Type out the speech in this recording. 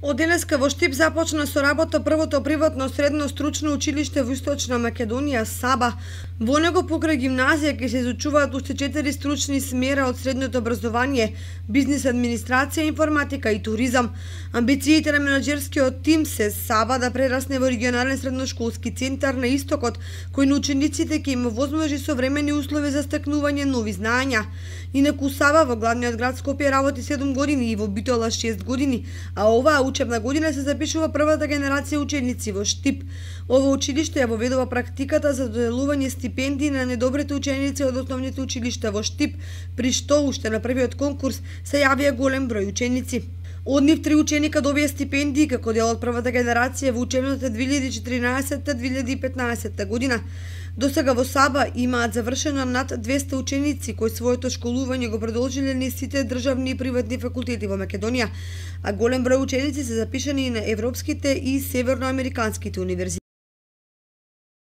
Од денеска во Штип започна со работа првото приватно средно стручно училиште во Источна Македонија Саба. Во него покрај гимназија ќе се изучуваат уште четири стручни смера од средното образование, бизнис администрација, информатика и туризам. Амбициите на менаџерскиот тим се Саба да прерасне во регионален средношколски центар на истокот, кој на учениците ќе им возможи современи услови за стекнување нови знаења. Инаку Саба во главниот град Скопје работи 7 години и во Битола 6 години, а оваа учебна година се запишува првата генерација ученици во Штип. Ово училиште ја воведува практиката за доделување стипендии на недобрите ученици од основните училишта во Штип, при што уште на првиот конкурс се јавија голем број ученици. Од нив три ученика добија стипендии како дел од првата генерација во учебната 2014-2015 година. До сега во Саба имаат завршено над 200 ученици кои своето школување го продолжиле низ сите државни и приватни факултети во Македонија, а голем број ученици се запишани и на европските и северноамериканските универзитети.